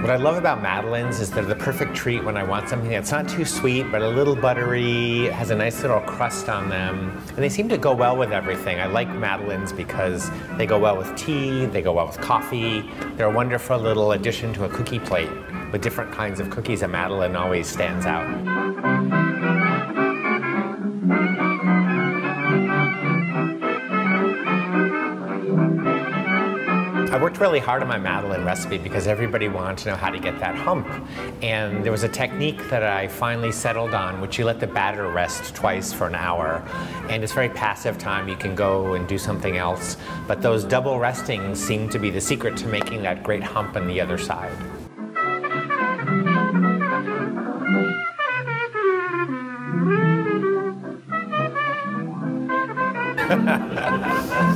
What I love about Madeleines is they're the perfect treat when I want something that's not too sweet, but a little buttery, has a nice little crust on them. And they seem to go well with everything. I like Madeleines because they go well with tea, they go well with coffee. They're a wonderful little addition to a cookie plate with different kinds of cookies. A Madeleine always stands out. I worked really hard on my Madeleine recipe because everybody wanted to know how to get that hump. And there was a technique that I finally settled on, which you let the batter rest twice for an hour. And it's very passive time. You can go and do something else. But those double restings seem to be the secret to making that great hump on the other side.